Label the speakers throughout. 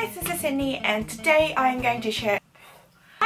Speaker 1: guys, this is Sydney and today I'm going to share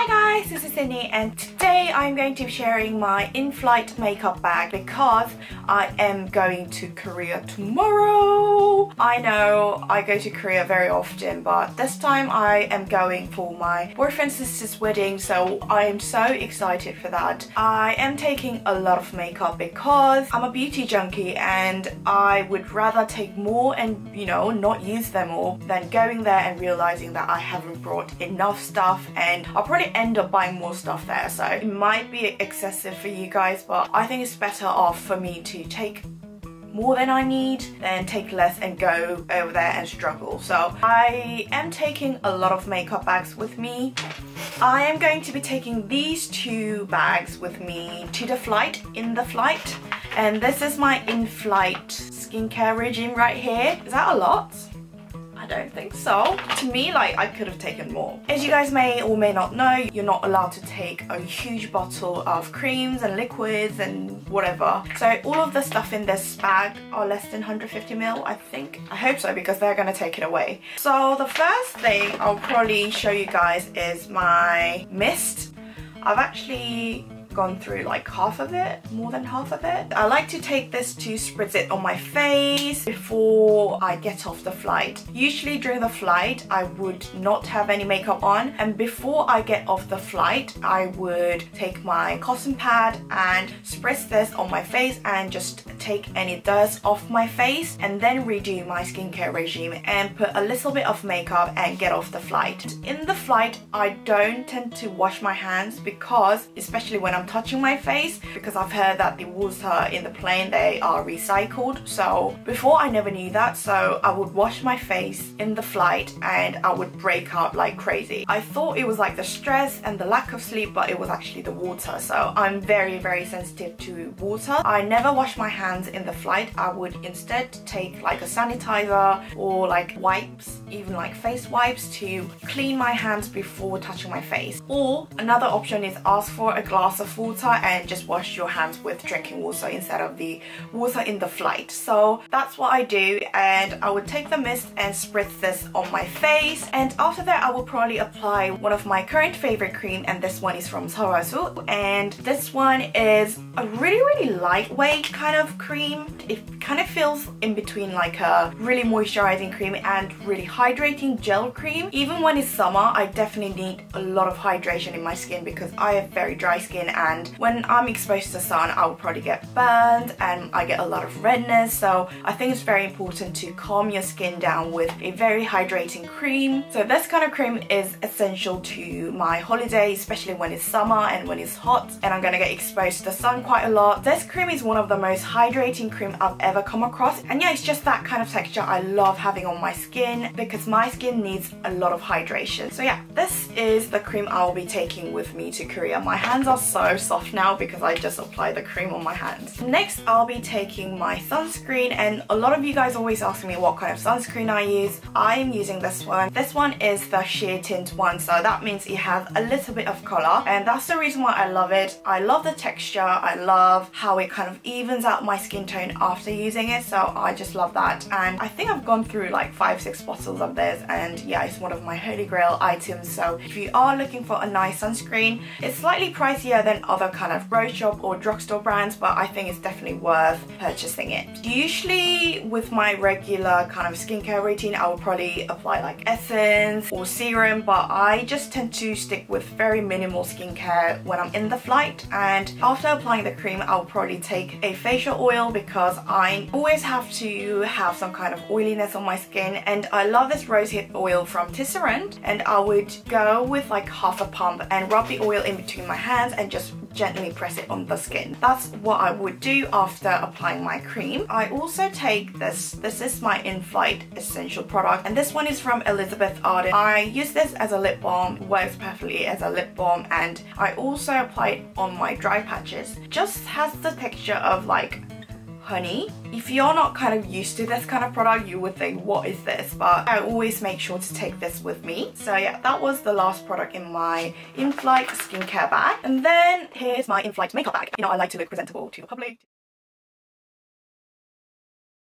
Speaker 1: Hi guys, this is Sydney and today I'm going to be sharing my in-flight makeup bag because I am going to Korea tomorrow. I know I go to Korea very often but this time I am going for my boyfriend's sister's wedding so I am so excited for that. I am taking a lot of makeup because I'm a beauty junkie and I would rather take more and you know not use them all than going there and realizing that I haven't brought enough stuff and I'll probably end up buying more stuff there so it might be excessive for you guys but I think it's better off for me to take more than I need than take less and go over there and struggle. So I am taking a lot of makeup bags with me. I am going to be taking these two bags with me to the flight, in the flight. And this is my in-flight skincare regime right here. Is that a lot? I don't think so. To me, like, I could have taken more. As you guys may or may not know, you're not allowed to take a huge bottle of creams and liquids and whatever. So all of the stuff in this bag are less than 150 ml, I think. I hope so because they're gonna take it away. So the first thing I'll probably show you guys is my mist. I've actually gone through like half of it, more than half of it. I like to take this to spritz it on my face before I get off the flight. Usually during the flight, I would not have any makeup on and before I get off the flight, I would take my cotton pad and spritz this on my face and just take any dust off my face and then redo my skincare regime and put a little bit of makeup and get off the flight. In the flight, I don't tend to wash my hands because, especially when I'm I'm touching my face because I've heard that the water in the plane they are recycled. So before I never knew that. So I would wash my face in the flight and I would break out like crazy. I thought it was like the stress and the lack of sleep but it was actually the water. So I'm very very sensitive to water. I never wash my hands in the flight. I would instead take like a sanitizer or like wipes even like face wipes to clean my hands before touching my face. Or another option is ask for a glass of water and just wash your hands with drinking water instead of the water in the flight. So that's what I do and I would take the mist and spritz this on my face and after that I will probably apply one of my current favorite cream and this one is from Sulwhasoo and this one is a really really lightweight kind of cream. It kind of feels in between like a really moisturizing cream and really hydrating gel cream. Even when it's summer I definitely need a lot of hydration in my skin because I have very dry skin and when I'm exposed to sun I will probably get burned and I get a lot of redness so I think it's very important to calm your skin down with a very hydrating cream. So this kind of cream is essential to my holiday especially when it's summer and when it's hot and I'm gonna get exposed to the sun quite a lot. This cream is one of the most hydrating cream I've ever come across and yeah it's just that kind of texture I love having on my skin because my skin needs a lot of hydration. So yeah this is the cream I'll be taking with me to Korea. My hands are so soft now because I just applied the cream on my hands. Next I'll be taking my sunscreen and a lot of you guys always ask me what kind of sunscreen I use. I'm using this one. This one is the sheer tint one so that means it has a little bit of colour and that's the reason why I love it. I love the texture, I love how it kind of evens out my skin tone after using it so I just love that. And I think I've gone through like 5-6 bottles of this and yeah it's one of my holy grail items. So if you are looking for a nice sunscreen it's slightly pricier than other kind of road shop or drugstore brands but I think it's definitely worth purchasing it. Usually with my regular kind of skincare routine I will probably apply like essence or serum but I just tend to stick with very minimal skincare when I'm in the flight. And after applying the cream I'll probably take a facial oil because I always have to have some kind of oiliness on my skin and I love this rosehip oil from Tisserand and I would go with like half a pump and rub the oil in between my hands and just gently press it on the skin. That's what I would do after applying my cream. I also take this, this is my in-flight essential product and this one is from Elizabeth Arden. I use this as a lip balm, works perfectly as a lip balm and I also apply it on my dry patches. Just has the texture of like honey. If you're not kind of used to this kind of product, you would think, what is this? But I always make sure to take this with me. So yeah, that was the last product in my in-flight skincare bag. And then here's my in-flight makeup bag. You know, I like to look presentable to the public.